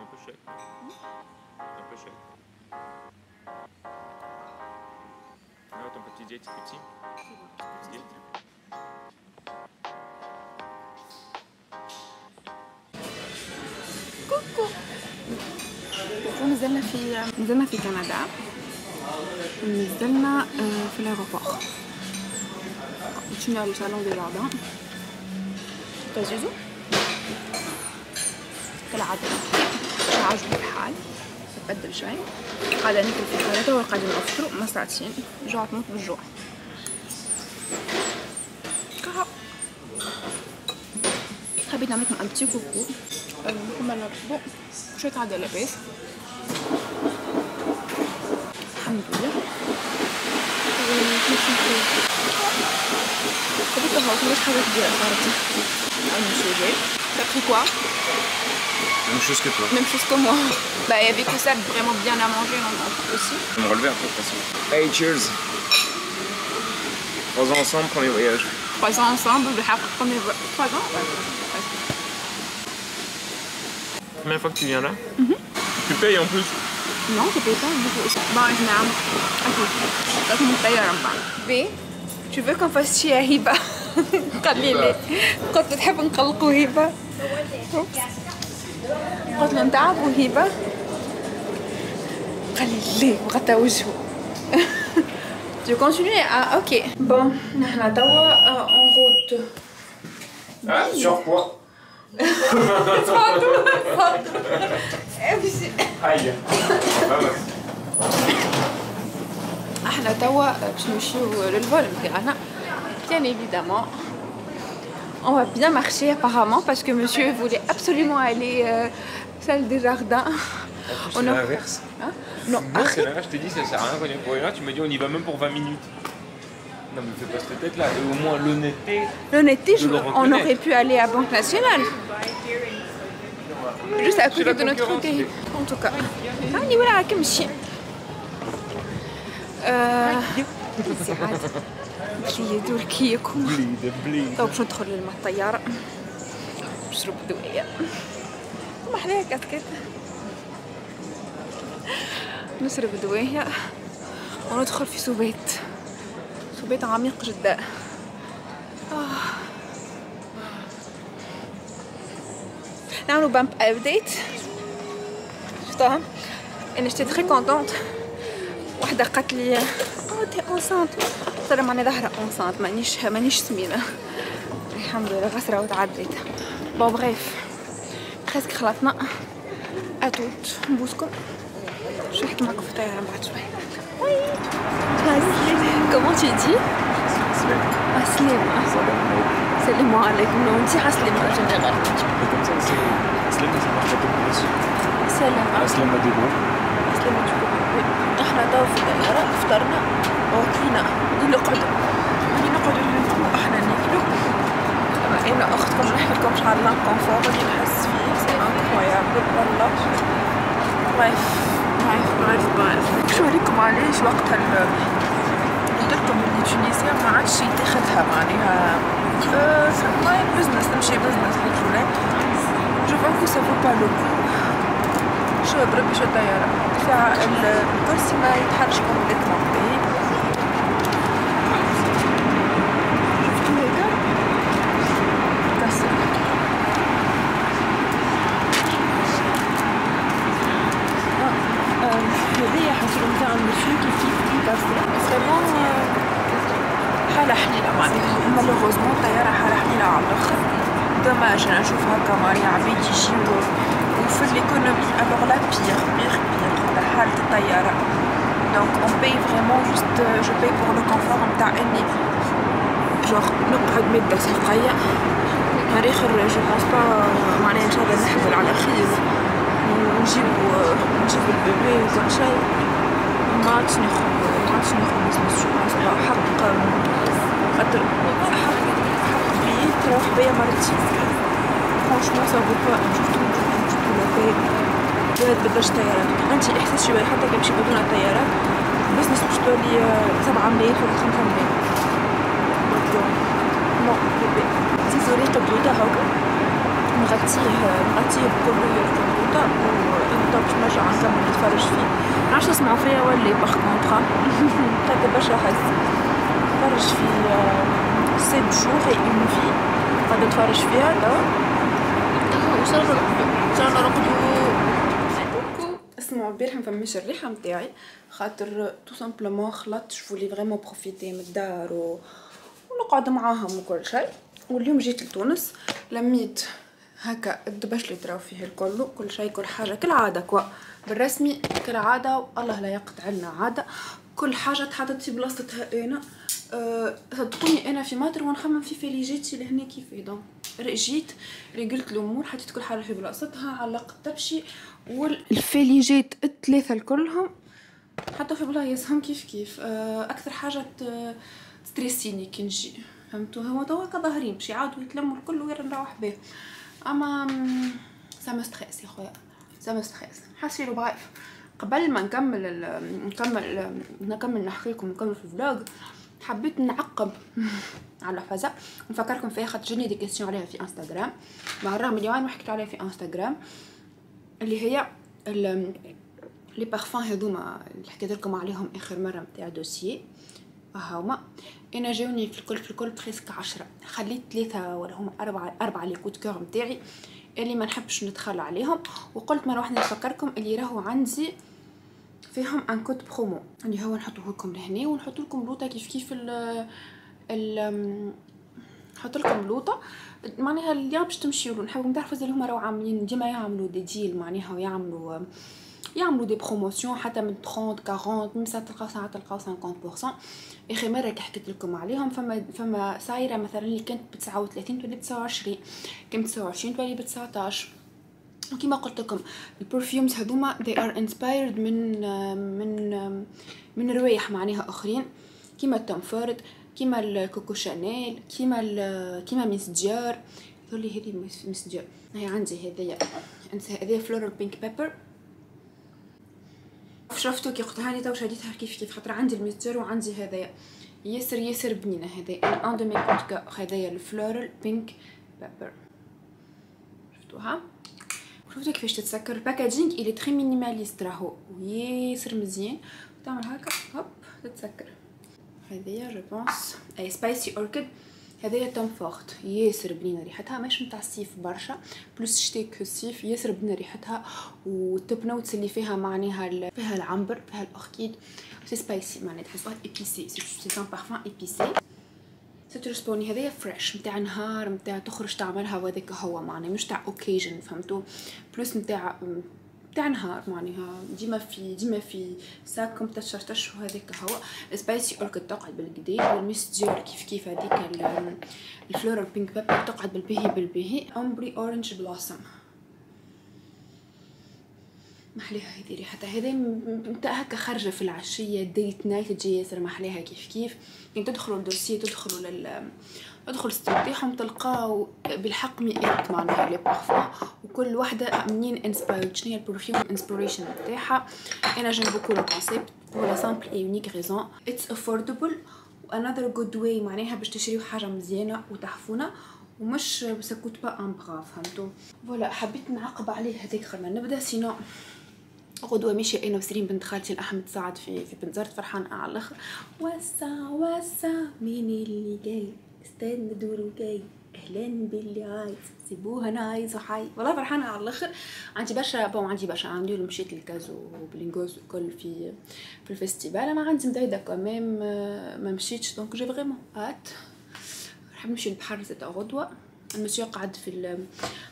Un peu chèque. Un peu chèque. Alors, ton petit jet, petit. Petit jet. كوكو ونزلنا في نزلنا في كندا نزلنا آه، في الايروبور مشينا على صالون دي جاردان تا زوزو كالعادة عاجبو الحال تبدل شوي. قاعدة ناكل في الثلاثة وقاعدين نفطروا ما ساعتين جوعت موت بالجوع حبيت نعملكم ان بتي كوكو. كما بون شوية عادة لاباس الحمد لله. طبيعة هو كلش حاجة كبيرة صارت عن السوجي T'as pris quoi Même chose que toi. Même chose que moi. Bah, il y avait que ça vraiment bien à manger non, non, aussi. Je vais me relever un peu de toute façon. Hey, cheers. Trois ans ensemble, premier voyage. Trois ans ensemble, le premier voie- Trois ans ouais. presque. Première fois que tu viens là Tu payes en plus Non, je paye pas beaucoup. Bon, je n'ai Écoute, لازم نطير بعض. بي tu veux qu'on fasse شي يا هبة قال لي قلت له تحب نقلقوا هبة أوبس. قلت له نتعبوا هبة قال لي ليه وغطى وجهه Tu continues Ah, ok. Bon, نحنا توا en route. Ah, surpoids. تفضل تفضل. امشي. Aïe. إحنا توا باش نمشيو للفول نتاعنا bien évidemment on va bien marcher apparemment parce que monsieur voulait absolument aller euh, salle des jardins. Ah, c'est l'inverse. Hein non, c'est l'inverse, je te dis, ça sert à rien qu'on pour une tu me dis on y va même pour 20 minutes. Non mais fais pas cette tête là, au moins l'honnêteté. L'honnêteté, on aurait pu aller à Banque Nationale. Juste à côté de notre côté. En tout cas. Ah, ni voilà, comme chien. Euh... بلي يدور كي يكون Bleed, bleed. تو باش ندخل للما الطيارة؟ نشرب دوايا ما حلاها كاسكيت. نشرب دوايا وندخل في سبات سبات عميق جدا. آه. نعملو bump update شفتوها؟ أنا جيت très contente وحدة قالت لي آه t'es enceinte قلت لها ماني ظاهره enceinte مانيش مانيش سمينة. الحمد لله غسرة وتعديت. bon bref بريسك خلصنا اتوت نبوسكم. شو نحكي معكم في الطيارة بعد شوي؟ وي كومون تي دي عسلامة سلام عليكم لو انتي عسلامة جنرال Comme ça, c'est. Islam, ça. إحنا تو في الطيارة فطرنا وكلينا نقعدوا يعني نقعدوا ناكلوا أحنا ناكلوا أنا اختكم نحكي لكم شحال ال confort اللي نحس فيه. c'est incroyable والله. bref bref bref bref شو عليكم؟ علاش وقت ال قلت لكم اللي تونسيا ما عادش يتاخدها معناها. ما business تمشي business للجولة je pense que ça vaut pas le coup شو بربي شو الطيارة ساعة الكرسي ما يتحرش complètement باهي شفتو هيكا كسر هذايا حصل نتاع المسيو كيف كيف كيكسر فريمون حالة حليلة معناها مالوغوزمون الطيارة حالة حليلة على الآخر دوماج أنا نشوف هكا معناها عباد يجيو وفي ليكونومي الوغ لا بيغ بيغ بيغ على حالة الطيارة donc on paye vraiment juste je paye pour le confort نتاع un jour نقعد مادة ساقيا نهار اخر je pense pas معناها ان شاء الله نحمل على خير ونجيب نجيب ال bébé وكل شيء ما عادش ناخد ما عادش ناخد business je pense pas حق خاطر حق حق بيي تروح بيا مرتين franchement ça vaut pas surtout سورتو لا باي ولا تبدلش طيارات انت احساس شوية حتى كي نمشي بدون الطيارات بزنس باش تولي سبعة ملايين ولا خمسة ملايين. نو. بيبي ديزولي قبلوطة هاكا نغطيه نغطيه بكل الكمبيوتر وانت باش نرجع نكمل نتفرج فيه. معرفش تسمعوا فيا ولا باغ كونطخ خاطر برشا حس نتفرج في سيت جور اي اون في. قاعدة نتفرج فيها توا وان شاء الله نرقدو اسمعوا البارح مفماش الريحة متاعي. خاطر تو simplement خلطت voulais vraiment profiter من الدار و... ونقعد معاهم وكل شيء. واليوم جيت لتونس لميت هكا الدبش اللي تراو فيه الكل كل شيء كل حاجة كالعادة quoi. بالرسمي كالعادة والله لا يقطع لنا عادة. كل حاجة تحطت في بلاصتها أنا. أه صدقوني أنا في ماتر ونخمم في فيليجيتي لهنا كيف donc جيت ريقلت الأمور حطيت كل حاجة في بلاصتها علقت دبشي والفيليجيت الثلاثة كلهم حتى في بلايصهم كيف كيف؟ أه أكثر حاجة تستريسيني كي نجي فهمتوا هما توا ظاهرين باش يعاودوا يتلموا الكل وين نروح بيه أما ça stresse يا خويا ça stresse. حاسيلو بعرف قبل ما نكمل نكمل نكمل نحكي لكم نكمل في ال vlog حبيت نعقب على فزا نفكركم فيها خاطر جاني des questions عليها في إنستغرام. مع الرغم اللي ما حكيت عليها في إنستغرام اللي هي les parfums هذوما اللي حكيت لكم عليهم آخر مرة نتاع Dossier هاهما أنا جاوني في الكل في الكل presque عشرة. خليت ثلاثة ولا هما أربعة أربعة les coups de cœur نتاعي اللي ما نحبش ندخل عليهم. وقلت مرة واحدة نفكركم اللي راهو عندي فيهم un code promo اللي هو نحطوه لكم لهنا ونحط لكم لوطة كيف كيف ال ال نحط لكم لوطة. معناها اليوم باش تمشيو نحاول تعرفوا اللي هما راهو عاملين ديما يعملوا des deals معناها ويعملوا يعملوا des promotions حتى من 30 40 من ساعة تلقاو ساعات تلقاو 50% آخر مرة كي حكيت لكم عليهم فما فما سايرة مثلا اللي كانت ب 39 تولي ب 29 كانت 29 تولي ب 19 وكما قلت لكم ال perfumes هذوما they are inspired من من من روايح معناها آخرين. كيما Tom Ford كيما ال Coco Chanel كيما كيما Miss Dior ذولي هذه Miss Dior هي عندي هذيا. هذيا Floral Pink Pepper شفتو كي قلتها لي تو شديتها كيف كيف خاطر عندي ال Miss Dior وعندي هذايا. ياسر ياسر بنينة هذايا. un de mes كونت هذايا ال Floral Pink بيبر شفتوها؟ شفتوا كيفاش تتسكر؟ ال packaging il est très minimaliste راهو. وياسر مزيان. تعمل هكا هوب تتسكر. هذيا je pense à Spicy Orchid هذايا Tom Ford ياسر بنينه ريحتها مش نتاع الصيف برشا plus شتي الصيف ياسر بنينه ريحتها وال top notes اللي فيها معناها فيها العنبر فيها ال orchid. c'est spicy معناها تحسوها épicé c'est un parfum épicé ستر سبوني هذايا فريش نتاع نهار نتاع تخرج تعملها وهذاك هو معناها مش تاع اوكيجن فهمتوا بلوس نتاع تاع نهار معناها ديما في ديما في ساكم تشرتش وهذاك هو سبايسي اوركيد تقعد بالقدي والميس ديور كيف كيف هذيك الفلورال بينك بيبر تقعد بالبهي بالبهي. امبري اورنج بلوسم محليها هذه ريحتها هذا هكا خارجة في العشية ديت نايت تجي ياسر محليها كيف كيف. يعني تدخلوا ال Dossier تدخلوا لل ادخل تاعهم تلقاو بالحق مئات معناها les parfums وكل وحدة منين inspired شنو هي ال perfume inspiration تاعها أنا j'aime beaucoup le concept pour simple et unique raison it's affordable and they're good ouais معناها باش تشريو حاجة مزيانة وتحفونة. ومش ça coûte pas un bras فهمتوا؟ voilà حبيت نعقب عليه هذيك خلنا نبدأ sinon. غدوة ماشي أنا وسرين بنت خالتي الأحمد سعد في في بنزرت فرحان على الآخر. وسع وسع مين اللي جاي؟ استنى دور جاي أهلا باللي عايز. سيبوها أنا عايز وحي والله فرحانة على الأخر. عندي برشا بون عندي برشا. عندي مشيت للكازو وبلينغوز وكل في في الفيستيفال أنا عندي مدايده كمام ما مشيتش. دونك جي فريمون هات نحب نمشي للبحر زاد غدوة. المسيو قعد في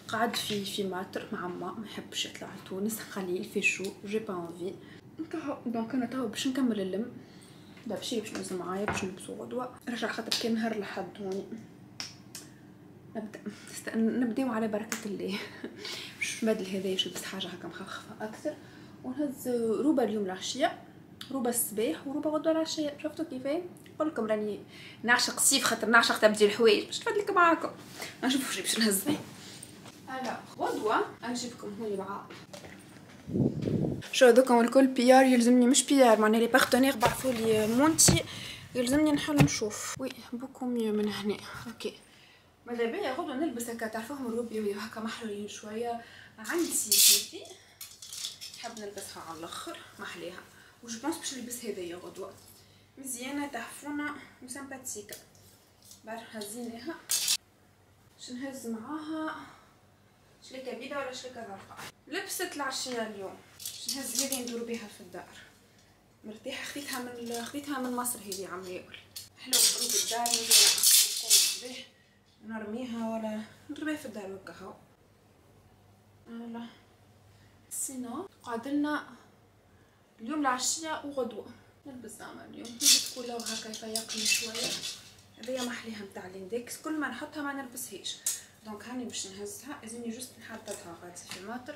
قعد في في ماتر مع ما ما يحبش يطلع لتونس. قليل في شو. جي با انفي donc أنا توا باش نكمل اللم. لا باش نوزن معايا باش نلبسو غدوة. رجع خاطر كان نهار لحد هوني. نبدأ. نبداو على بركة الله. باش هذايا باش نلبس حاجة هكا مخففة أكثر. ونهز روبا اليوم العشية. روبا الصباح وروبا غدوة العشية. شفتوا كيفاه نقول لكم راني نعشق الصيف خاطر نعشق تبديل الحوايج. باش نفدلك معاكم. نشوف شي باش نهز. هلا غدوة. نجيبكم هوني معاك شو هذوكم الكل بيار يلزمني مش بيار معناها لي بارتنير بعثوا لي مونتي يلزمني نحل نشوف. وي بوكو ميو من هنا. أوكي. ماذا بيا غدوة نلبس هكا تعرفوهم الروبي هكا محلولين شوية. عندي هذي نحب نلبسها على الأخر محليها. وش بونس باش نلبس هذيا غدوة مزيانة تحفونة وسامباتيكا بار باش نهز معاها. شليكة بيضة ولا شليكة زرقاء؟ لبست العشية اليوم. نهز هذي ندور بيها في الدار. مرتاحة خديتها من خديتها من مصر هذي عم يأكل. حلو قروب الدار به نرميها ولا نضربها في الدار هكا هاو sinon. قعدلنا اليوم العشية وغدوة. نلبس زعما اليوم. نلبس couleur هكا يفيقني شوية. هذيا محليها متاع الإندكس. كل ما نحطها ما نلبسهاش. donc هاني باش نهزها. لازمني juste نحددها غادي في الماتر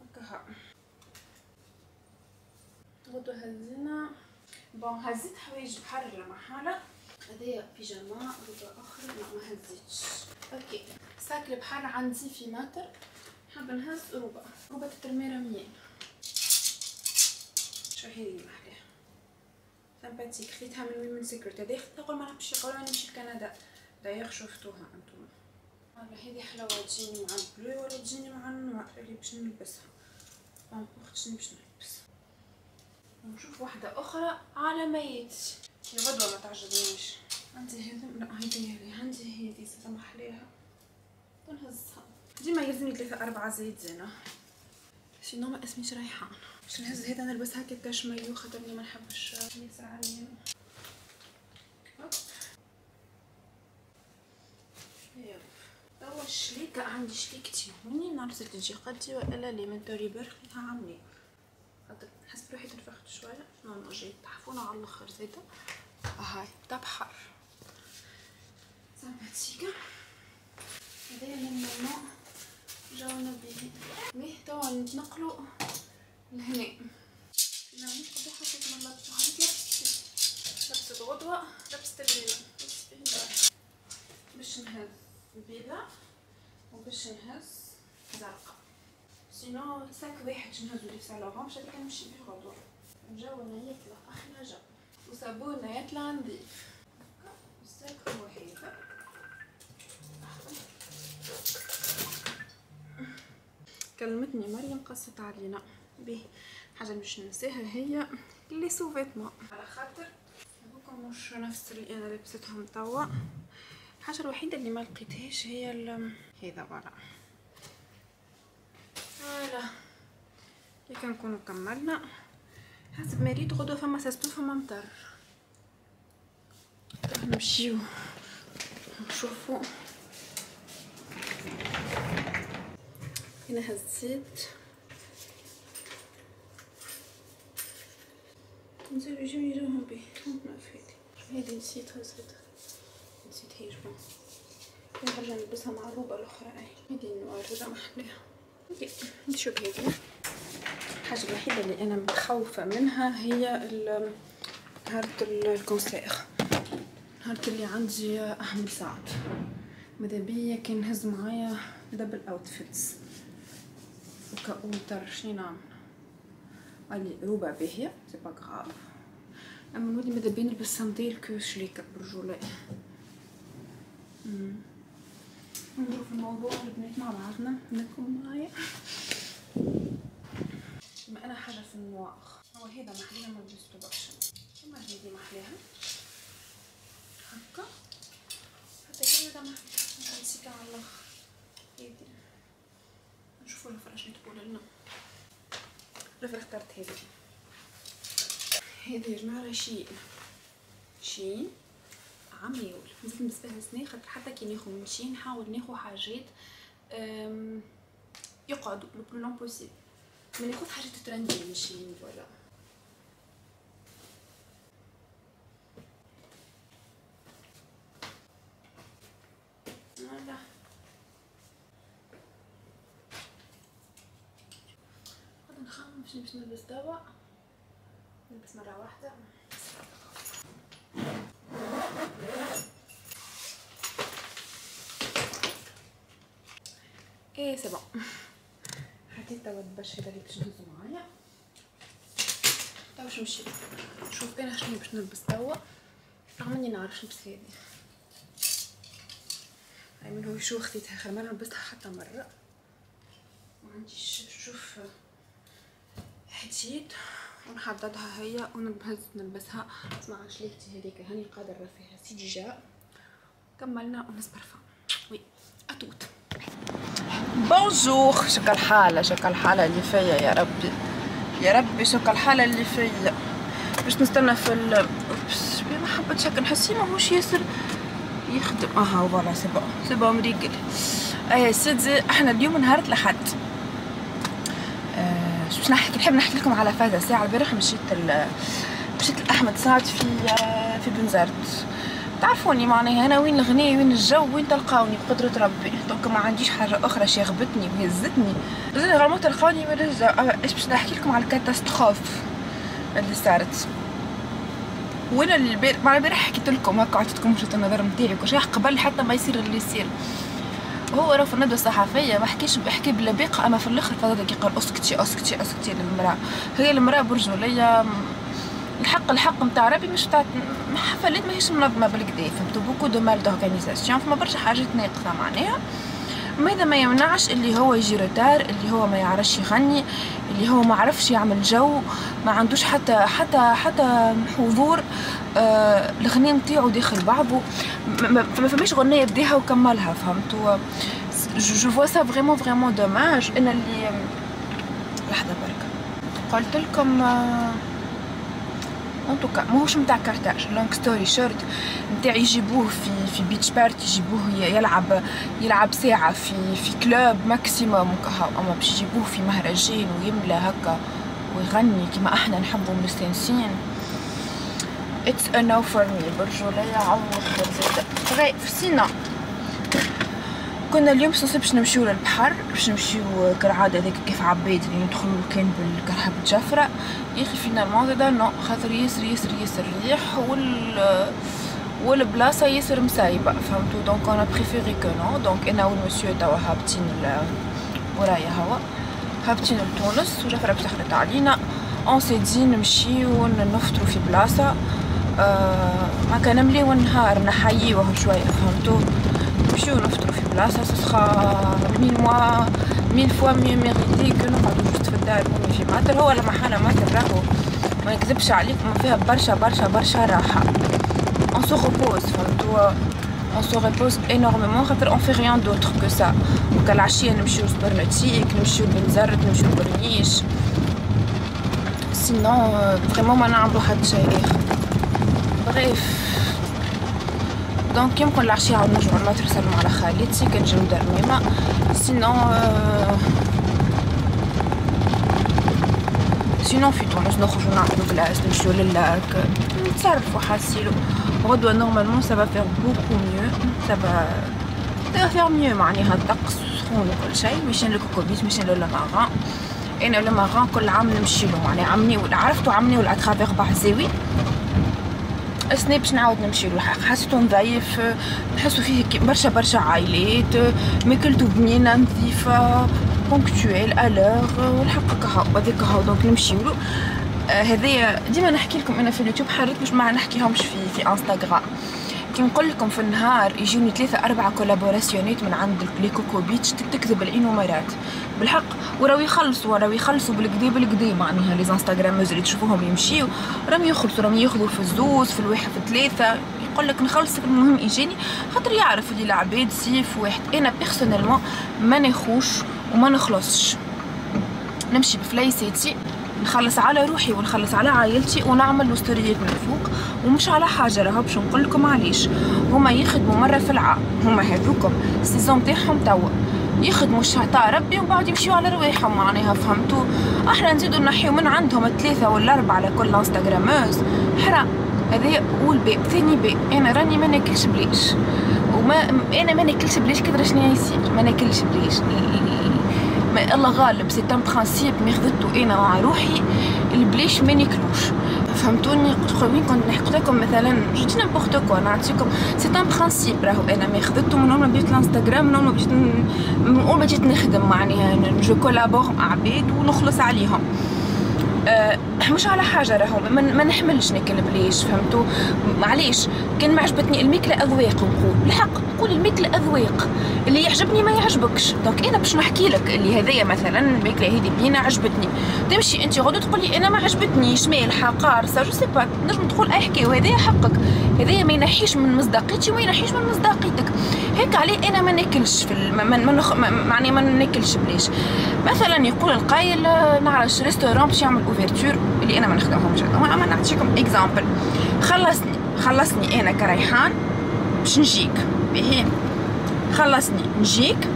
هكا ها غدوة هزينا bon هزيت حوايج بحر محالة. هذايا بيجاما ربع آخر لا ما هزيتش okay sac البحر عندي في ماتر. حابة نهز ربع ربع تترمي رميان شو هي محلاه سامباتيك خديتها من من سيكرت هذه خديتها قبل ما نمشي قبل ما نمشي لكندا دايوغ شفتوها أنتم والله هذه حلوة تجيني مع البلو ولا تجيني مع النوار اللي باش نلبسها شنو باش نلبس نشوف واحدة أخرى على ميت هي غدوة ما تعجبنيش. عندي هذي لا هيدي هذي عندي هذي سمح ليها. نهزها ديما يلزمني ثلاثة أربعة زيت زينة. سينو ما اسميش ريحان باش نهز هذا نلبسها هكا كشميو خاطرني ما نحبش ياسر عليا. توا الشليكة عندي شليكتي هوني نعرف تجي قدي ولا لي من توري برخيها عملي نحس بروحي تنفخت شوية. نو جاي. تحفونة على الأخر زيتا هاي تاع بحر. سامباتيكا هذايا من ماما جاونا به ميه توا نتنقلو لهنا. لا مش قد حطيت من لابسة هاي لبست لبست غدوة لبست الليلة باش نهز بيضة وباش نهز زرقاء سينو ساك واحد باش نهزو لي في لورون باش هذيك نمشي بيه غدوة جونا يطلع أحلى جو وصابونا يطلع نظيف ال sac هو هذا كلمتني مريم قصت علينا. به حاجة مش ننساها هي les sous-vêtements على خاطر؟ هذوكم مش نفس اللي أنا لبستهم توا. الحاجة الوحيدة اللي ما لقيتهاش هي هذا voilà voilà كي كنكونو كملنا حسب ما ريت غدوة فما ساسبل فما مطر نمشيو نشوفو هنا هزيت نزيد يجيو يجوهم به ما فيدي هذه نسيت هزيتها نسيت هي جبن نرجع نلبسها مع الروبة الأخرى أي هذه النوار رجع محليها نشوف هذه الحاجة الوحيدة اللي أنا متخوفة منها هي نهار ال concert. نهار اللي عندي أحمد سعد ماذا بيا؟ كان نهز معايا double outfits وكأوتر شنو نعمل. علي روبع باهية. c'est pas grave أما نولي ماذا بيا نلبس sandale كو شريكة برجولية نضرب في الموضوع البنات مع بعضنا نكون معايا. بما أنا حاجة في النوار هو محليها ما لبستو برشا ثم هذي محليها هكا. حتى هذا محليها نسيك على الآخر هذي نشوفو الفرا شنو تقول لنا. الفرا اخترت هذي هذي يا جماعة شين Shein عميول نزيد نلبسها سنين خاطر حتى كي ناخو من Shein نحاول ناخو حاجات يقعدوا. le plus long possible ما ناخذ حاجات trendy من Shein voilà voilà غادي نخمم باش نلبس دابا نلبس مرة واحدة إيه c'est bon حطيت توا البش هذا اللي باش نهزو معايا. توا باش نمشي. نشوف أنا شنو باش نلبس توا. رغم اني نعرف نلبس هذي هاي من هو شو خذيتها خير ما لبستها حتى مرة. ما عنديش شوف. حديد ونحددها هي ونبهز نلبسها. اسمع شليتي هذيك. هاني قادرة فيها. سيدي جاء كملنا ونصبر وي. أتوت. بونجور شك الحالة شك الحالة اللي فيا يا ربي. يا ربي شك الحالة اللي فيا. باش نستنى في ال ما حبيتش هكا. نحس ماهوش ياسر يخدم. أها فوالا سي بون. c'est bon مريقل اي سيدي إحنا اليوم نهار الأحد. باش نحكي نحب نحكي لكم على فازة ساعة البارح مشيت مشيت لأحمد سعد في في بنزرت. تعرفوني معناها أنا وين الغنية وين الجو وين تلقاوني بقدرة ربي. donc ما عنديش حاجة أخرى شاغبتني وهزتني غير تلقاوني من الجو. آه، إيش باش نحكي لكم على ال catastrophe اللي صارت. وأنا البارح مع البارح حكيت لكم هكا عطيتكم وجهة النظر نتاعي وكل شيء قبل حتى ما يصير اللي يصير. هو راه في الندوة الصحفية ما حكيش بحكي بلباقه أما في الآخر فضل قال أسكتي أسكتي أسكتي للمراه هي المرأة برجولية الحق الحق نتاع ربي مش تاع حفلات ماهيش منظمة بالكدا فهمتوا؟ beaucoup de mal d'organisation فما برشا حاجات ناقصة معناها. هذا ما يمنعش اللي هو يجي retard اللي هو ما يعرفش يغني اللي هو ما عرفش يعمل جو ما عندوش حتى حتى حتى حضور آه الغنية نتاعو داخل بعضه فما فماش غنية بداها وكملها فهمتوا je vois ça vraiment vraiment dommage ان اللي لحظة برك قلت لكم آه en tout cas ماهوش نتاع كارتاج long story short نتاع يجيبوه في في beach party يجيبوه يلعب يلعب ساعة في في club maximum أما باش يجيبوه في مهرجان ويملى هكا ويغني كيما أحنا نحبو مستانسين it's a no for me برجولية عوض زاد في سينا كنا اليوم صوصي باش نمشيو للبحر باش نمشيو كالعاده هذاك كيف عباد اللي ندخلو كان بالكرهب الجفرة يا أخي finalement زادا non خاطر ياسر ياسر ياسر ريح وال والبلاصة ياسر مسايبة فهمتو؟ دونك أنا بريفيري كو نو دونك أنا والمسيو توا هابطين ورايا هوا. هابطين لتونس وجفرة باش دخلت علينا. اون سي دي نمشيو نفطرو في بلاصة. آه ما كان مليو النهار نحييوه شوية فهمتو؟ نمشيو نفطرو في بلاصة سخا ميل موا ميل فوا ميو ميريتي كو نقعدو جوست في الدار في ماتر هو المحانة ماتر راهو ما يكذبش عليكم فيها برشا برشا برشا راحة. On se repose فهمتوا on se repose énormément. خاطر on fait rien d'autre que ça. وكا العشية نمشيو لسوبرماتيك نمشيو لبنزرت نمشيو لبرنيش sinon vraiment ما نعملو حد شيء اخر bref donc يمكن العشية عاود نرجعو لمطر نسلمو على خالتي كنجيو درميمة sinon سينون في تونس نخرجو نعملو كلاس نمشيو للاك نتصرفو حاسيلو غدوة نورمالمون سا فير بوكو ميو سا سا فير ميو معناها الطقس سخون وكل شي مشان لكوكوبيت مشان للماغان أنا للماغان كل عام نمشيلو معناها عمني عرفتو عمني والاترافيغ بحزاوي السنة باش نعاود نمشي له حسيتو نضيف نحسو فيه برشا برشا عائلات ماكلتو بنينة نظيفة ponctuel à l'heure والحق كهو هذاك كهو donc نمشي له. آه هذايا ديما نحكي لكم أنا في اليوتيوب حريت باش ما نحكيهمش في في انستغرام كي نقول لكم في النهار يجوني ثلاثة أربعة كولابوراسيونات من عند les Coco Beach تكذب العين ومرات بالحق وراو يخلصوا وراو يخلصوا بالكدا بالكدا معناها les instagrameuses اللي تشوفوهم يمشيو راهم يخلصوا راهم ياخذوا في الزوز في الواحد في ثلاثة. يقول لك نخلصك المهم يجيني. خاطر يعرف اللي العباد سيف واحد. أنا personnellement ما ناخوش وما نخلصش. نمشي بفليساتي. نخلص على روحي ونخلص على عائلتي ونعمل ستوريات من فوق ومش على حاجة راهو باش نقول لكم علاش. هما يخدموا مرة في العام هما هذوكم. ال saison تاعهم توا يخدموا الشعطاء ربي ومن بعد يمشيو على رواحهم معناها فهمتوا إحنا نزيدو نحيو من عندهم ثلاثة ولا اربعه على كل instagrameuse حرام هذا أول باب. ثاني باب. أنا راني ما ناكلش بلاش. وما أنا ما ناكلش بلاش كدرا شنو يصير. ما ناكلش بلاش. ما الله غالب c'est un principe mais خذيتو أنا مع روحي. البلاش ما ناكلوش فهمتوني؟ وين كنت نحكي لكم؟ مثلا جيت n'importe quoi نعطيكم c'est un principe راهو أنا. mais خذيتو من ما بديت الانستغرام من ما بديت من ما جيت نخدم معناها je collabore مع عباد ونخلص عليهم. أه مش على حاجة راهو ما, نحملش ناكل بليش فهمتوا معليش. كان ما عجبتني الماكله أذواق نقول. الحق نقول الماكله أذواق. اللي يعجبني ما يعجبكش. donc أنا باش نحكي لك اللي هذايا مثلا الماكله هذه بينا عجبتني. تمشي أنت غدو تقولي أنا ما عجبتنيش مالحه قارصه je sais pas. نجم تقول أي حكاية وهذايا حقك. هذايا ما ينحيش من مصداقيتي وما ينحيش من مصداقيتك. هيك عليه أنا ما ناكلش في ما ما, ما, معني ما ناكلش بليش. مثلا يقول القايل نعرفش restaurant باش يعمل ouverture اللي أنا ما نخدمهمش اما نعطيكم exemple خلصني خلصني أنا كريحان باش نجيك باهي خلصني. نجيك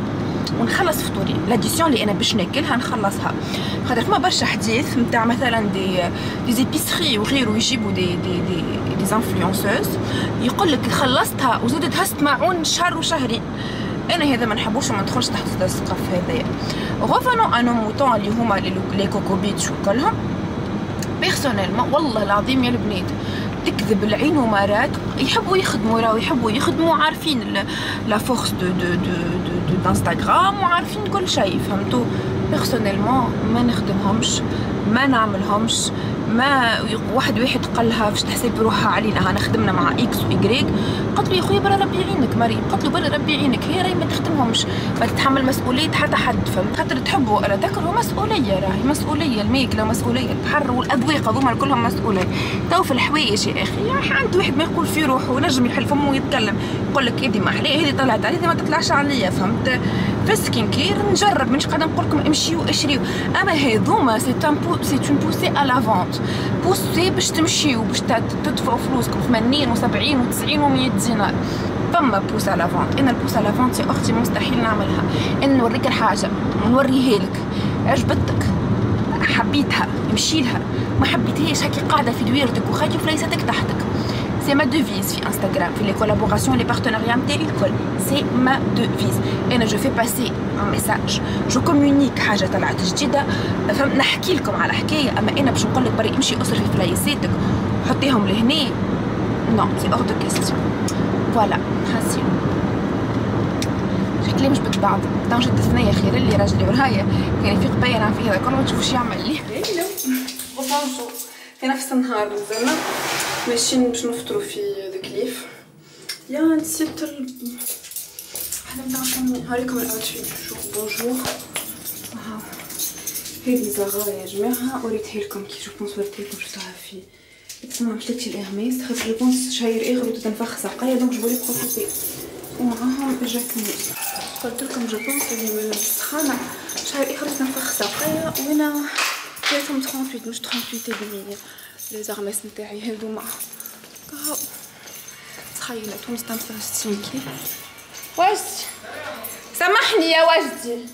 ونخلص فطوري. l'addition اللي أنا باش ناكلها نخلصها. خاطر فما برشا حديث نتاع مثلا des des épiceries وغيره يجيبوا des des des des influenceuses يقول لك خلصتها وزدت هست معون شهر وشهرين. أنا هذا ما نحبوش وما ندخلش تحت السقف هذايا. revenons à nos moutons اللي هما les Coco Beach وكلهم personnellement والله العظيم يا البنات تكذب العين ومرات يحبوا يخدموا راهو يحبوا يخدموا عارفين la force de de de de d'Instagram وعارفين كل شيء فهمتوا؟ personnellement ما نخدمهمش ما نعملهمش ما واحد واحد قال لها باش تحسب روحها علينا أنا خدمنا مع X و Y قالت له يا خويا برا ربي يعينك مريم. قالت له برا ربي يعينك هي راهي ما تخدمهمش. ما تتحمل مسؤولية حتى حد فهمت؟ خاطر تحبوا ولا تكرهوا مسؤولية راهي مسؤولية الماكله مسؤولية البحر والأذواق هذوما كلهم مسؤولية. تو في الحوايج يا أخي عند واحد ما يقول في روحه ونجم يحل فمه ويتكلم. يقول لك هذه ما حلاه هذه طلعت علي ما تطلعش عليا فهمت؟ في skin care نجرب مش قاعدة نقول لكم امشيو اشريو اما هذوما c'est un pou- c'est un pousser à la vente pousser باش تمشيو باش تدفعوا فلوسكم 80 و70 و90 و100 دينار فما pousse à la vente أنا ال pousse à la vente يا أختي مستحيل نعملها ان نوريك الحاجة نوريها لك عجبتك حبيتها امشي لها ما حبيتهاش هكي قاعدة في دويرتك وخايتي فليستك تحتك c'est ma devise في انستغرام في les collaborations les partenariats نتاعي الكل c'est ma devise أنا je fais passer un message je communique حاجة طلعت جديده فهم نحكي لكم على حكايه اما أنا باش نقول لك بري امشي اصرفي في فلايساتك حطيهم لهنا نو سي اور دو كيستيون فوالا حاسين شكلي مش بتبعض طنجة الثنية خير اللي راجلي ورايا كان يفيق بيا نعم في هذا كله ما تشوفش يعمل لي وطنجو في نفس النهار نزلنا ماشيين باش نفطروا في ذكليف يا نسيت ال حنا نتاع هاريكم الاوتفيت بونجور أها هذه زغارة يا جماعة. وريتها لكم كي جو بونس وريتها لكم شفتها في اسمها مشلتي الإرميس. خاطر جو بونس شاير اخر وتتنفخ ساقية. دونك جو فولي بروفيتي ومعاهم جاكموس قلت لكم جو بونس اللي سخانة شاير اخر تتنفخ ساقية. وأنا فيهم 38 مش 38 بالمية لي زارميس نتاعي هذوما كهو تخيل تونس تنفس كيف وجدي سامحني يا وجدي.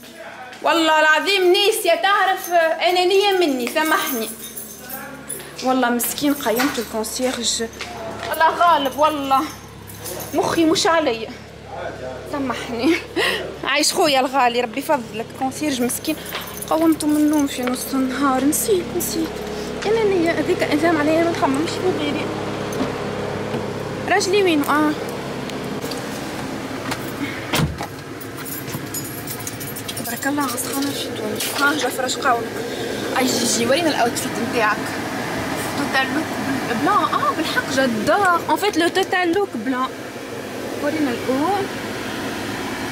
والله العظيم ناسية تعرف أنانية مني سامحني. والله مسكين قيمت ال concierge. الله غالب والله. مخي مش عليا. سامحني. عايش خويا الغالي ربي يفضلك. concierge مسكين. قومته من النوم في نص النهار. نسيت نسيت. أنا نية هذيك انجام عليا ما نخممش في غيري راجلي وين آه. تبارك الله في تونس ها جعفر اش قاولك أي جي جي ورينا الأوتفيت نتاعك؟ توتال لوك بلان آه بالحق جدار ان فيت لو توتال لوك بلان ورينا الأول.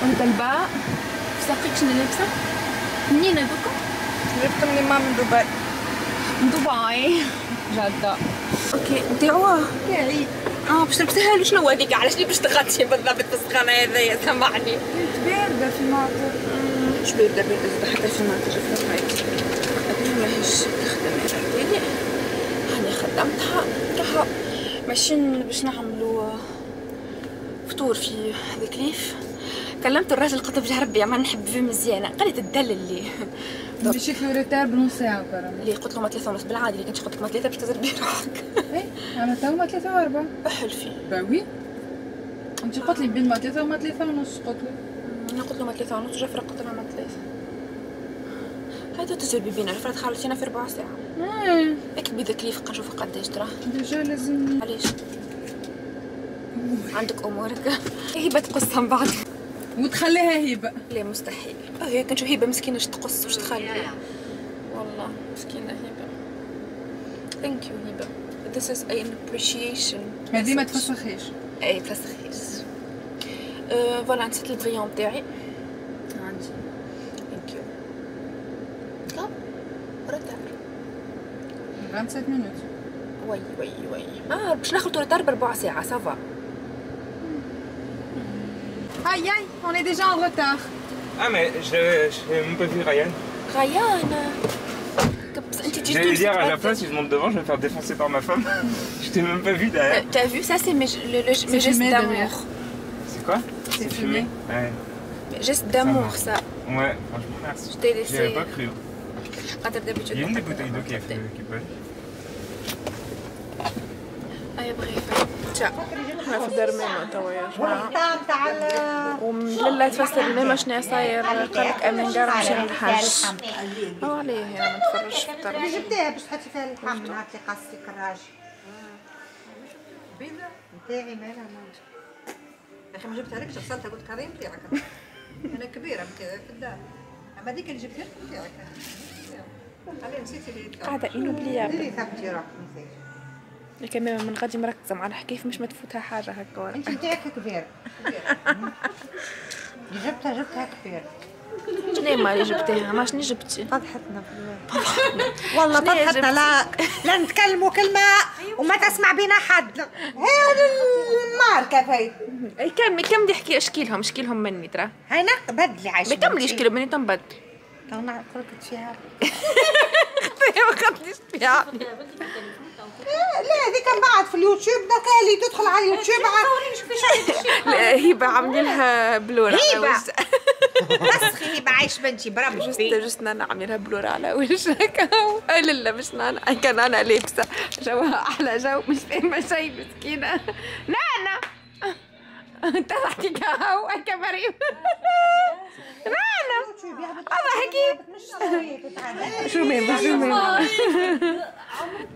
وهذا الباء. ساقيك شنو لابسة؟ منين دوكا جبت من ما من دبي. دبي جدة أوكي نتاعو تاعي آه باش تلبسيها له شنو هذيك علاش لي باش تغطي بالضبط في السخانة هذايا سامحني باردة في المعطر مش باردة باردة حتى في المعطر في أبي ماهيش تخدم هذه هاني خدمتها كها ماشيين باش نعملوا فطور في The Cliff كلمت الراجل قلت له بجاه ربي ما نحب فيه مزيانة. قال لي تدلل لي له retard بنص برا اللي قلت له ما ثلاثة ونص بالعادي اللي كنت قلت لك ما ثلاثة باش تزربي روحك. إيه أنا تو ما ثلاثة وأربعة. بحل فيه. باوي. أنت قلت لي بين ما ثلاثة وما ثلاثة ونص قلت لي أنا قلت له ما ثلاثة ونص جفرة قلت له ما ثلاثة هاي تزربي بينا جفرة خلصينا في ربع ساعة. إيه. اكتبي ب The Cliff نشوف قداش تراه déjà لازم. علاش؟ عندك أمورك. هبه تقصها من بعد. وتخليها هبة لا مستحيل. هي كنشوف هبه مسكينة اش تقص واش تخلي؟ والله مسكينة هبه thank you هبه This is an appreciation. هذه ما. تفسخيش اي فسخيش أه voilà نسيت ال crayon تاعي عندي. thank you لا روتار 27 minutes. وي وي وي. آه باش ناخذ روتار بربع ساعة سافا Aïe aïe, on est déjà en retard. Ah, mais je, je n'ai même pas vu Ryan. Ryan euh, Je vais J'allais dire, à la place, si je monte devant, je vais me faire défoncer par ma femme. je t'ai même pas vu derrière. Euh, t'as vu Ça, c'est mes, le, le, gestes d'amour. C'est quoi C'est fumé. Ouais. Geste d'amour, ça. Ouais, franchement, merci. Je t'ai laissé. J'y pas cru. Hein. Il y a une des bouteilles d'eau qui est bonne. إحنا في دار ماما توا يا جماعة ومدلة تفسر لنا شنو صاير قالك امين قال نمشي للحاج أو عليه يعني ما نتفرجش في الطرف اللي جبتها باش تحطي فيها اللحم نهار اللي قصتي كراجي نتاعي مالها يا أخي ما جبتها لكش غسلتها قلت كريم تاعك أنا كبيره في الدار اما هذيك اللي جبتها لكم تاعك علي نسيتي اللي قاعدة انوبليابل لكن ماما من غادي مركزة مع الحكاية مش ما تفوتها حاجة هكا ورا انت نتاعك كبير. جبتها جبتها كبير. شنو ما جبتيها؟ ما شنو جبتي؟ فضحتنا والله فضحتنا. لا لا نتكلموا كلمة وما تسمع بينا حد. هذا الماركة فايت أي كم كم بدي احكي اشكي لهم اشكي لهم مني ترى. هينا بدلي عايش بكم اللي يشكي لهم مني؟ تنبدل أنا قلت فيها ما خدتش فيها. لا هذيك من بعد في اليوتيوب دوكا اللي تدخل على اليوتيوب لا، هبة عاملين لها بلور. وجهها بس هي بعيش بنتي بربي جست جست نانا عاملين لها بلور على وجهك. لا لا مش نانا. كان أنا لابسة جوها أحلى جو مش فاهمة شي مسكينة. نانا! انت هاو هكا مريم نانا اضحكي شو مين؟ شو مين؟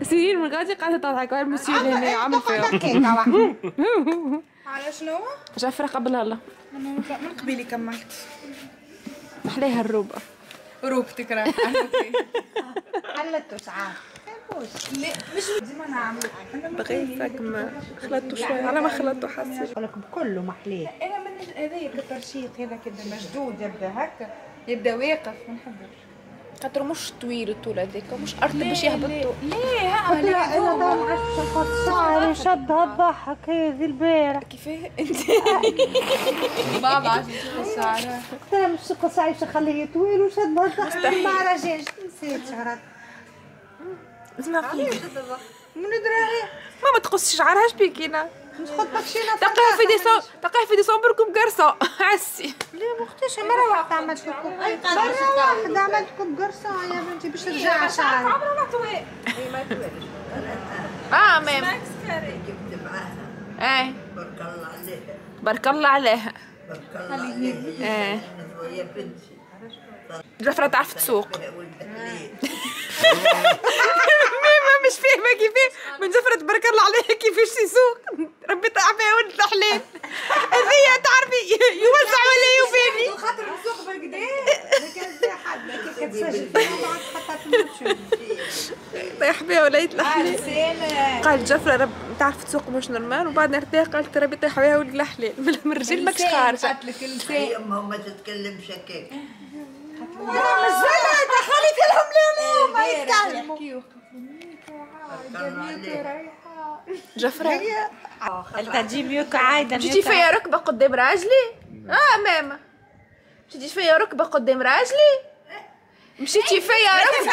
سنين من غادي قاعدة تضحك على المسيو اللي هنا عامل فيها على شنو؟ جفرة قبل الله. أنا من قبيلي كملت. محليها الروبة. روب تكره حلته ساعات لا بغيتك ما خلطته شوي على ما خلطته حسيت لك بكله محليه أنا من هذايا الترشيط هذا كده مشدود يبدا هكا يبدا واقف ما خاطر مش طويل الطول هذاك مش ارض باش يهبطوا ليه ها لها أنا ضام عشت شعري شدها الضحك هذه البارح كيفاه انت بابا عشان الشعر لها مش قص عايشة خليه طويل وشدها الضحك مع رجاج نسيت شعرات اسمع قلبي من دراهي ما ما تقصش شعرها شبيكينا نخد بكشينا تلقاها في ديسمبر تلقاها في ديسمبر كوب قرصة. عسي. ليه مختش مرة واحدة عملت كوب مرة واحدة عملت كوب قرصة يا بنتي باش ترجع شعري آه مام إيه. بارك الله عليها. إيه. جفرة تعرف تسوق. ميمة مش فاهمة كيفاه من جفرة تبارك الله عليها كيفاش يسوق. ربي تعرفيها ولد الحلال. هذيا تعرفي يوزع ولا يباني خاطر السوق بالكدا ما كان فيها حد اليوتيوب طيح بها ولاية الحلال. قالت جفرة رب تعرف تسوق مش نورمال؟ وبعد ارتاح قالت ربي طيح بها ولد الحلال. من الرجال ماكش خارجة. قالت لك ما تتكلمش هكاك. اليوم ما يتكلموا جفرة قلت تجيب يوك عايدة تجي فيا ركبة قدام راجلي آه ماما تجي فيا ركبة قدام راجلي مشيتي فيا ركبة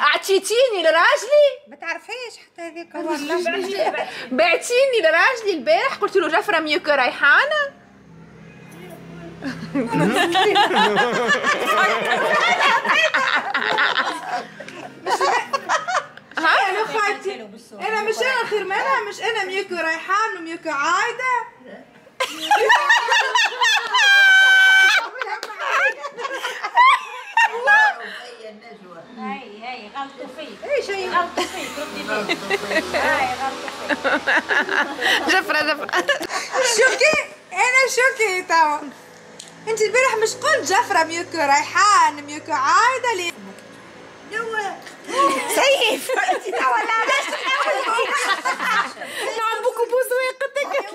اعطيتيني لراجلي ما تعرفيش حتى هذيك والله بعتيني لراجلي البارح قلت له جفرة mieux que ريحانة أنا خالتي أنا مش أنا خير منها مش أنا mieux que ريحان و mieux que عايده هاي غلطوا فيك غلطوا فيك غلطوا فيك جفرة جفرة شوكي أنا شوكي توا انت البارح مش قلت جفرة ميوكو ريحان ميوكو عايدة ليه نوى سيف. انت توا لا علاش نعبوك بوزويقتك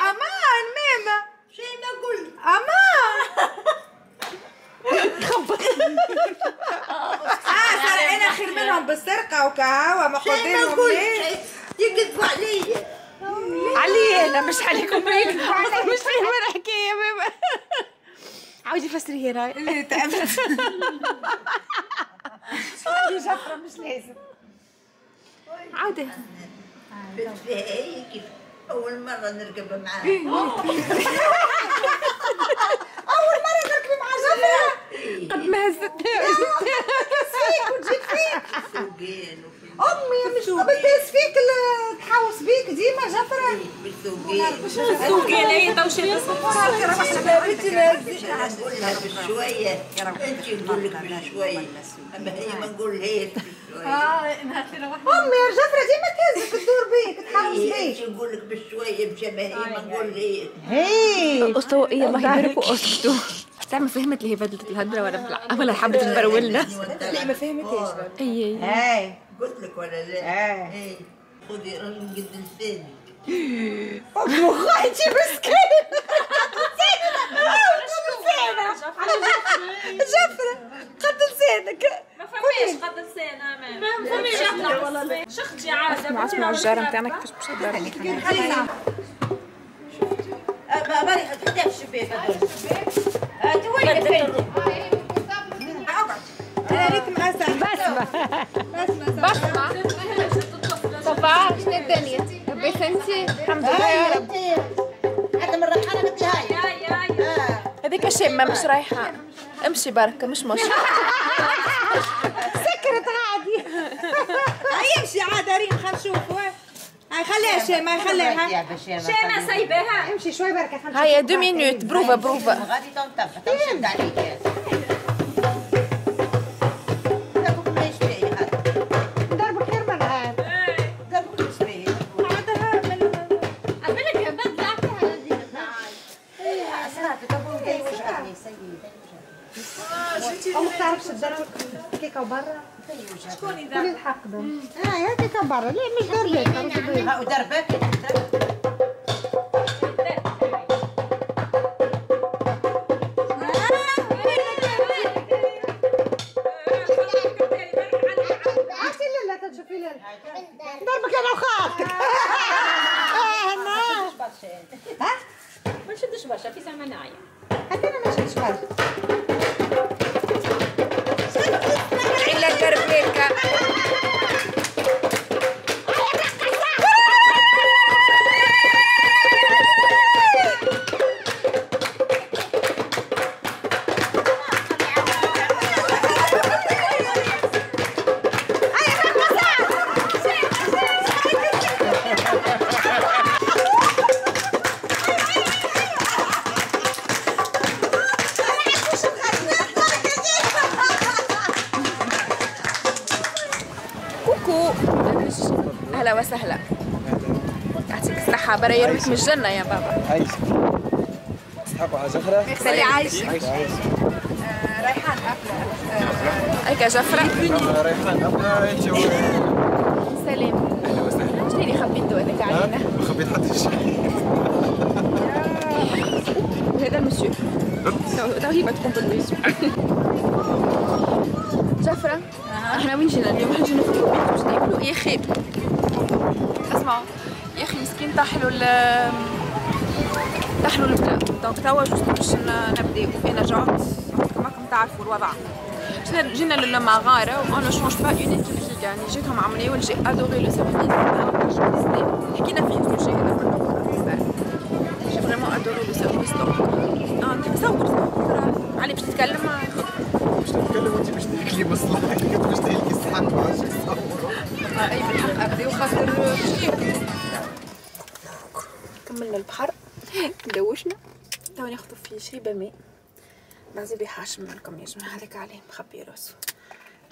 أمان ماما شي نقول أمان. آه صار أنا خير منهم بالسرقة ما قدامهم يكذبوا علي. علي أنا مش عليكم علي مش فاهمه الحكاية بابا. عاودي فسري هنا اللي تأمل جفرة مش لازم. عاودي هي كيف أول مرة نركب معاه أول مرة نركبي مع جفرة. قد ما هزت فيك وتجيب فيك أمي مش تهز فيك تحوس بيك ديما جفرة. بالثوقين هي توشي نقول لها بشويه انت نقول لك بشويه أما هي ما نقول لهاش بشويه أمي يا جفرة ديما تهزك تدور بيك تحوس هي بيك. نقول لك بشوية بشبه هي؟ ما نقول لهاش هي اسطو إيه الله يبارك اسطو تعمل فهمت اللي هي بدلت الهدرة ولا ولا حبت تبرولنا. لا ما فهمتهاش أي. هاي. قلت لك ولا لا؟ آه. إيه. خذي رجل قد لسانك امي وخايتي مسكين. جفرة قد لسانك ما فماش قد لسان ما فماش شختي عاد اسمع اسمع الجارة نتاعنا كيفاش باش تبرد باري الشباب. انت وين أنا ريت مأسع بسمة صفاء شنو الدنيا لبيت انتي الحمد لله يا رب من هاي هذيك الشمة مش رايحة أمشي بركة مش مش سكرت عادي هيا أمشي عاد ريم خلينا نشوف هاي خليها شي ما خليها شيماء سايباها امشي شوي بركة هيا دو مينوت بروفا بروفا غادي تنطب تنشد عليك. برا؟ شكون كل الحق آه كيكة برا لا مش دار لك الصحة برا يرويك من الجنة يا بابا. عايش تسحقوا على زهرة خلي عايشة ريحان أكلة هيك جفرة ريحان هو سلام أهلا وسهلا. شنو اللي خبيتو هذاك علينا؟ ما خبيت حتى شيء. وهذا المسيو تو تو هي تقوم بالواجب جفرة إحنا وين جينا؟ اليوم حنجي نفطروا باش ناكلوا يا خير أسمعوا. يا أخي ال طاحلوا البلا donc توا juste باش نبداو أنا جعت كما راكم تعرفوا الوضع. جينا للمغارة و on change pas une équipe يعني جيتهم عملية و j'ai adoré le service حكينا فيه كل شيء هذا كله j'ai vraiment adoré le service donc آه انت مصور علي باش تتكلم باش نتكلم وانت باش تاكلي مصلحة كنت باش تهلكي الصحن اي بالحق كملنا البحر دوشنا توا ناخذ فيه شريبة ماء بعزي بيه حاشم لكم يا جماعة. هذاك عليه مخبي راسه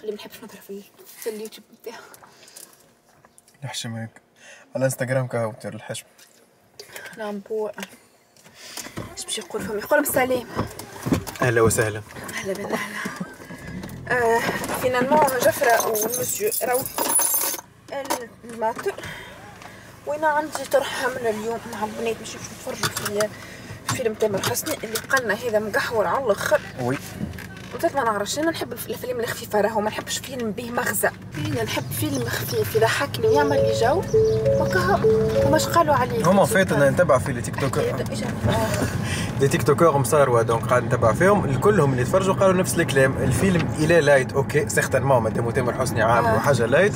اللي منحبش نظهر في في اليوتيوب بتاعه نحشمك على إنستغرام كهوتر الحشم. نعم بو إيش باش يقول فهم يقول سلام. أهلا وسهلا. أهلا بالله أهلا. آه finalement جفرة ومسيو روحوا الماتر وأنا عندي طرح حملة اليوم؟ مع البنات باش نتفرجوا في فيلم تامر حسني اللي قالنا هذا مقحور على الأخر. oui. قلت ما نعرفش أنا نحب الافلام الخفيفه راهو ما نحبش فيلم به مغزى. أنا نحب فيلم خفيف يضحكني ويعمل لي جو وكها وماش قالوا عليه؟ هما فات أنا نتبع في les TikTok des tiktokeurs مصاروا donc قاعد نتبع فيهم. الكلهم اللي تفرجوا قالوا نفس الكلام. الفيلم il est light okay certainement مادام تامر حسني عامل حاجة light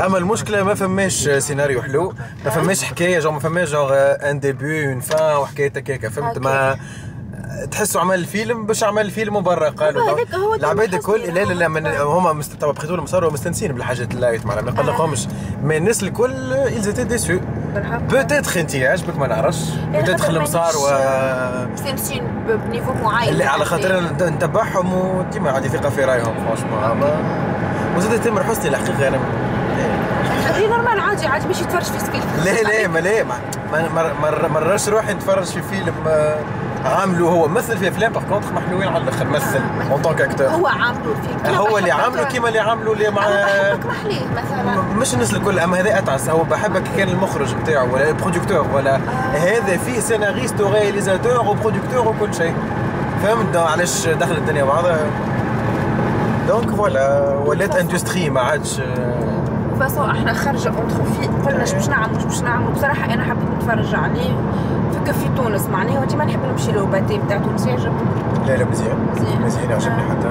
أما المشكلة ما فماش سيناريو حلو ما فماش حكاية جو ما فماش جو un début une fin وحكايه هكاك فهمت؟ ما تحسوا عمل الفيلم باش عمل الفيلم وبرا قالوا العباد الكل لا لا لا. من هما مست... طبعا بقيتوا لهم صاروا مستنسين بالحاجات ال light معناها ما يقلقهمش mais الناس الكل étaient déçus. peut-être أنت عجبك ما نعرفش. peut-être خاطر المسار و مستانسين ب niveau معين. اللي على خاطر نتبعهم وديما عندي ثقة في رأيهم franchement اما وزاد تامر حسني الحقيقة أنا هذه normal عادي عادي باش يتفرج في سبيل لا لا ما لا ما- مرش روحي نتفرج في فيلم آه، عامله هو مثل في أفلام par contre محلوين على الأخر مثل en tant qu'acteur هو عامله الفيلم هو اللي عامله كيما اللي عامله اللي مع بحبك محليه مثلا. مش الناس الكل أما هذا أتعس. هو بحبك كان المخرج بتاعه ولا ال producteur ولا هذا فيه scénariste و réalisateur و producteur وكل شيء. فهمت؟ علاش دخلت الدنيا بعضها. donc voilà ولات industry ما عادش بس إحنا خارجه entre filles قلنا اش باش نعمل اش باش نعمل بصراحه أنا حبيت نتفرج عليه في كافي تونس معناها وديما نحب نمشي له Pathé بتاع تونس يعجبني لا لا مزيان مزيان. يعجبني حتى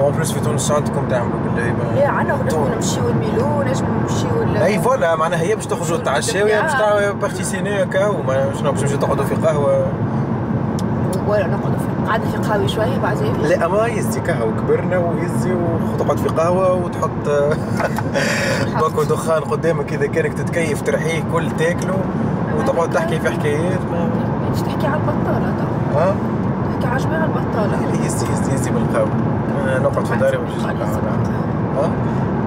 en plus في تونس شو عندكم تعملوا بالله ما- لا عنا نجمو نمشيو الميلو نجمو نمشيو اي voilà معناها هي باش تخرجوا تتعشاو يا باش تعملوا partie ciné هكا وما شنو باش تمشيو تقعدوا في قهوه ولا نقعدوا في قاعدة في قهوة شوية بعدين لا اما يزي قهوة. كبرنا ويزي وتقعد في قهوة وتحط باكو دخان قدامك إذا كانك تتكيف ترحيه كل تاكله وتقعد تحكي في حكايات ما باش تحكي على البطالة تو. ها؟ تحكي على البطالة. يزي يزي يزي بالقهوة. أنا نقعد في داري ونمشي القهوة. ها؟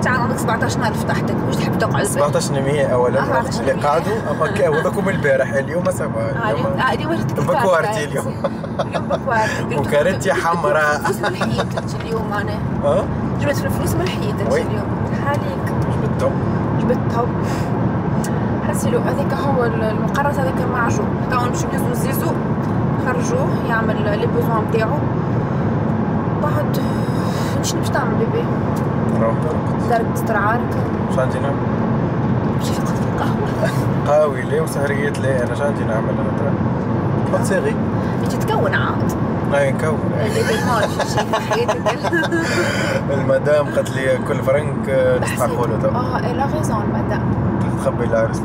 تعال عندك 17000 تحتك مش تحب تقعد 17 نمية اولا. 14 وقت اللي. قعدوا اما هذاكم البارح اليوم ما سوا آه، اليوم اليوم آه، بكوارتي اليوم. وكارتي حمراء. فلوس من الحيط انت اليوم أنا. ها؟ جبت الفلوس من وي. اليوم. حاليك جبتهم؟ جبتهم. حسيلو هذاك هو المقرص هذاك المعجون تو نمشي نهزو زيزو خرجوه يعمل لي بوزوان نتاعو. بعد شنو باش تعمل بيبي؟ روح درت استرعارك شو عندي نعمل؟ مشي في القهوة قهوي ليه وسهريات ليه أنا شو عندي نعمل أنا ترى حط صاغي انت تكون عاد هاي نكون المدام قالت لي كل فرنك آه، تستحقوا له تو. آه لا غيزون مدام تخبي العرس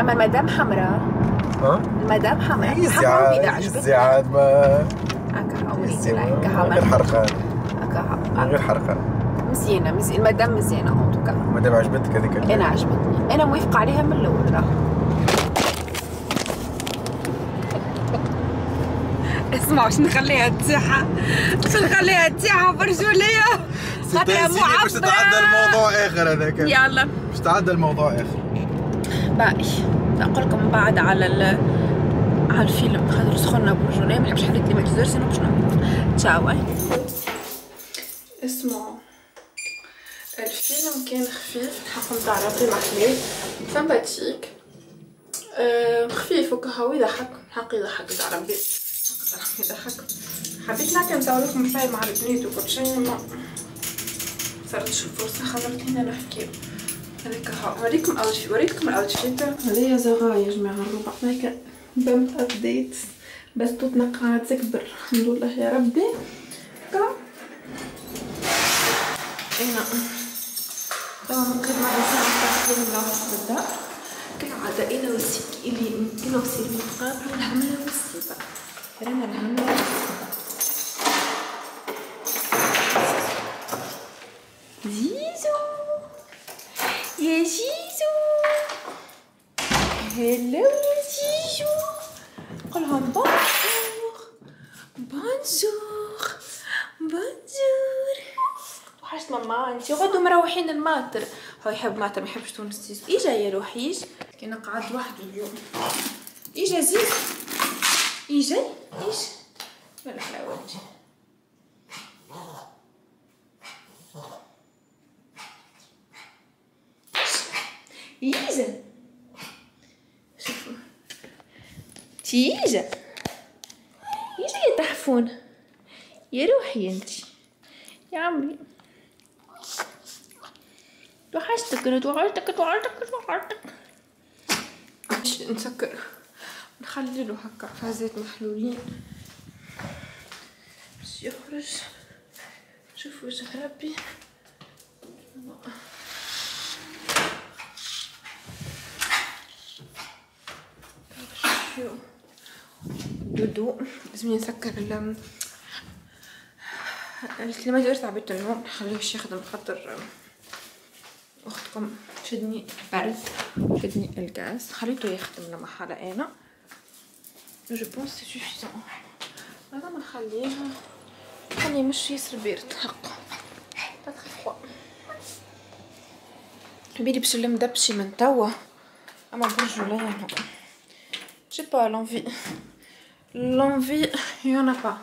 أما المدام حمراء. ها؟ المدام حمراء. حمراء يزي عجبتني عاد ما هكا غير حرقان غير حرقان مزيانة مزيانة المدام مزيانة اون توكا مادام عجبتك هذيك أنا عجبتني. أنا موافقة عليها من الأول راه. اسمعوا باش نخليها تسيحة باش نخليها تسيحة برجولية خاطرها سيدي باش تتعدى معبرة الموضوع آخر هذاك. يلا. باش تتعدى الموضوع آخر. باقي نقول لكم بعد على ال على الفيلم. خاطر سخنا برجولية ما نحبش حد climatiseur sinon باش نموت توا اسمعوا الفيلم كان خفيف الحق نتاع ربي محلاه sympathique أه خفيف وكهو يضحك الحق يضحك نتاع ربي. يضحك حبيت نحكي نسوي لكم مع البنات وكل شيء ما صارتش الفرصة خاطرت هنا نحكي. هذاك هو وريكم اوتفيت وريتكم الاوتفيت هذايا زغا يا جماعة الربع هيك بمت ابديت بس توتنا قاعد تكبر الحمد لله يا ربي. كم هنا طبعا ممكن مع الساعة تقريبا لو تبدا كالعادة أنا وسيك اللي وسيك مقابل الهملة والسيبة الهملة والسيبة زيزو. يا زيزو. هلو زيزو. قولهم bonjour bonjour bonjour وحشت ماما انتي. غدو مروحين الماتر. هو يحب ماتر ما تونس زيزو. إجا يا روحيش. كان قعد وحده اليوم. إجا زيزو. يجي إيش من الحلاوات ييجا شوفوا. تيجا يجي يتحفون يا روحي أنت. يا عمي. توحشتك أنا توحشتك توحشتك توحشتك نسكر. نخلي له هكا فازات محلولين. باش يخرج. شوف وجه ربي. dodo لازم نسكر ال ال clim متاع النوم نخليهش يخدم خاطر أختكم شدني برد شدني الغاز. خليته يخدم لما حالة أنا. je pense c'est suffisant هذا ما نخليها خليه مش ياسر بارد حق تدخل بيلي باش المدبشي من توا اما برجوليا non j'ai pas l'envie l'envie y en a pas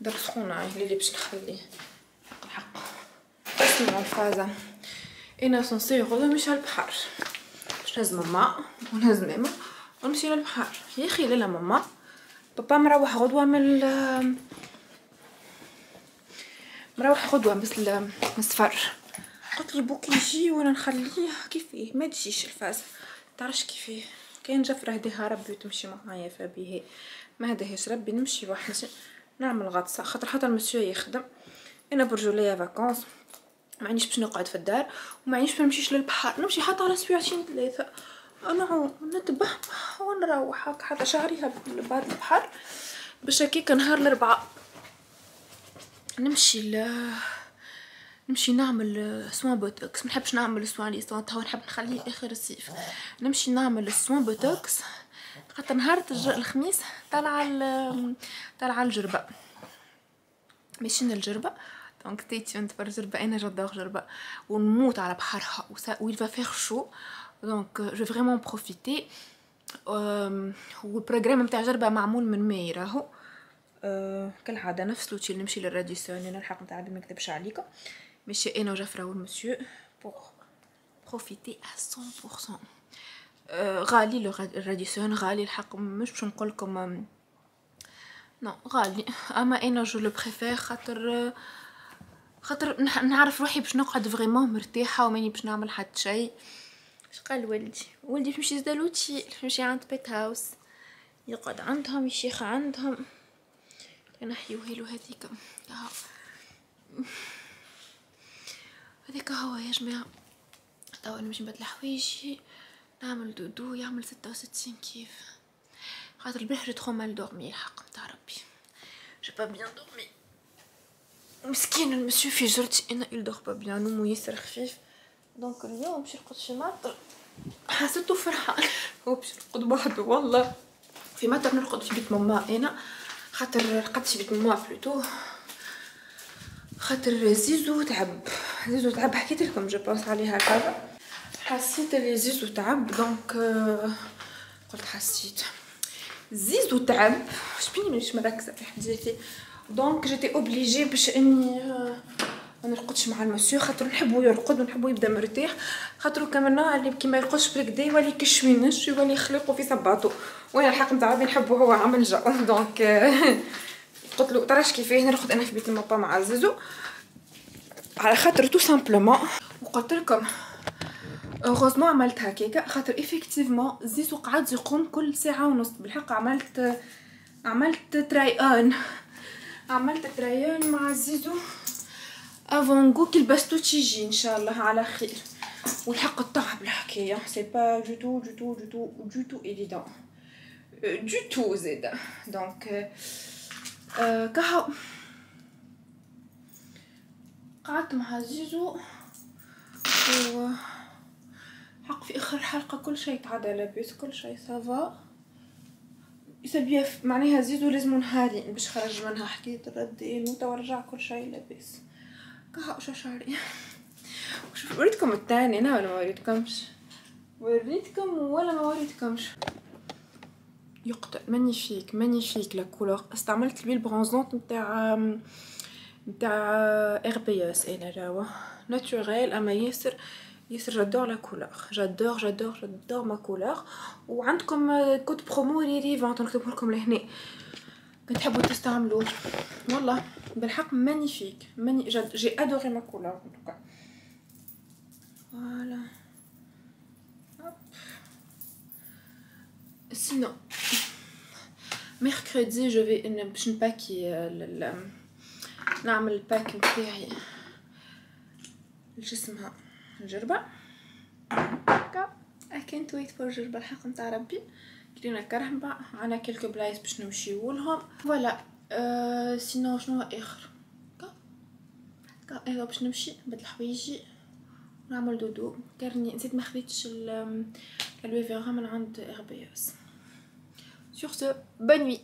در سخونة اللي باش نخليه حق الحق اسمعوا الفازة أنا censée غدا مش على البحر باش نهز ماما ونهز ماما ونمشي للبحر. يا أخي لالا ماما بابا مروح غدوة من مروح غدوة بس من السفر قلت لي بوك يجي وأنا نخليه. كيفيه ما تجيش الفاز تعرفش كيفيه كاين جفرة هديها ربي وتمشي معايا فبيه ما هداهاش ربي نمشي وحدي. نعمل غطسة. خاطر حتى المسيو يخدم. أنا برجوليا vacances ما عنديش باش نقعد في الدار. وما عنديش باش نمشيش للبحر. نمشي حتى على سبيعتين ثلاثة. أنا نتبه ونروح. هكا حتى شهري بعد البحر. باش هكاك نهار الأربعاء. نمشي ل نمشي نعمل soin botox. ما نحبش نعمل soin lissant توا نحب نخليه آخر الصيف. نمشي نعمل soin botox. خاطر نهار الخميس طالعة طالعة الجربة. ماشيين الجربة. donc تي تيون تبر جربه أنا j'adore جربة. ونموت على بحرها. و il va faire chaud. donc je vraiment profiter وال programme نتاع جربة معمول من ماي راهو. أه كالعادة نفس l'hôtel اللي نمشي لل Radisson أنا الحق نتاع ما نكذبش عليكم. ماشي أنا وجفرة وال monsieur pour profiter à 100% أه غالي ال Radisson غالي الحق. مش باش نقول لكم non غالي. أما أنا je le préfère خاطر خاطر نعرف روحي باش نقعد vraiment مرتاحة وماني باش نعمل حتى شيء. اش قال والدي والدي زاد l'hôtel باش يمشي عند pet house. يقعد عندهم يشيخ عندهم. نحيو هيلو هذيك هذيك هو يا جماعة. توا نمشي نبدل حوايجي نعمل dodo يعمل ستة وستين كيف. خاطر البارح trop mal dormi الحق نتاع ربي. j'ai pas bien dormi مسكين المسيو في جرتي إنا il dort pas bien نومو ياسر خفيف donc اليوم باش يرقد في ماطر حسيتو فرحان. هو باش يرقد وحده والله. في ماطر نرقد في بيت ماما أنا. خاطر رقدت في بيت ماما plutôt. خاطر زيزو تعب. زيزو تعب. حكيت لكم je pense عليها كذا. حسيت اللي زيزو تعب. donc قلت حسيت. زيزو تعب. شبيني مانيش مركزه في حديثي donc j'étais obligée باش إني ما نرقدش مع المسيو خاطر نحبو يرقد ونحبو يبدا مرتاح. خاطر كان النوع اللي كي ما يرقدش بالكدا يولي كشوينش يولي يخلقو في صباطو. وأنا الحق نتاع ربي نحبو هو عامل جو دونك قلت له تراش كيفاه؟ نرقد أنا في بيت المبا مع زيزو على خاطر تو سامبلومون وقلت لكم اوغوزمون عملت هكاكا خاطر ايفيكتيفمون زيزو قعد يقوم كل ساعة ونص. بالحق عملت عملت ترايون عملت ترايون مع زيزو avant كي لبستو تيجي ان شاء الله على خير والحق الطعب الحكاية c'est pas du tout du tout du tout du tout évident du tout زيد donc كهو قعدت مع زيزو و حق في اخر حلقة كل شيء تعدى لاباس كل شيء ça va très bien معناها زيزو لازم نهارين باش خرج منها حكاية الردين وتوا رجع كل شيء لاباس شاشاري وشوف وريتكم التاني أنا ولا ما وريتكمش؟ وريتكم ولا ما وريتكمش. يقتل magnifique magnifique la couleur. استعملت ال huile bronzante نتاع نتاع RBS أنا راهو. naturelle أما ياسر ياسر j'adore la couleur j'adore j'adore j'adore ma couleur وعندكم code promo ريري vingt نكتبه لكم لهنا. كنت تحبوا تستعملوه. والله بالحق magnifique. ماني j'ai adoré ma couleur en tout cas voilà sinon mercredi je vais باش نباكي نعمل الباك نتاعي. شو اسمها الجربة هكا I can't wait الجربة الحق نتاع ربي. كرينا كرهبة عنا quelques بلايص باش نمشيو لهم voilà sinon شنو اخر هكا هكا باش نمشي نبدل حوايجي نعمل dodo car نسيت ما خديتش aloe vera من عند RBS Sur ce, bonne nuit.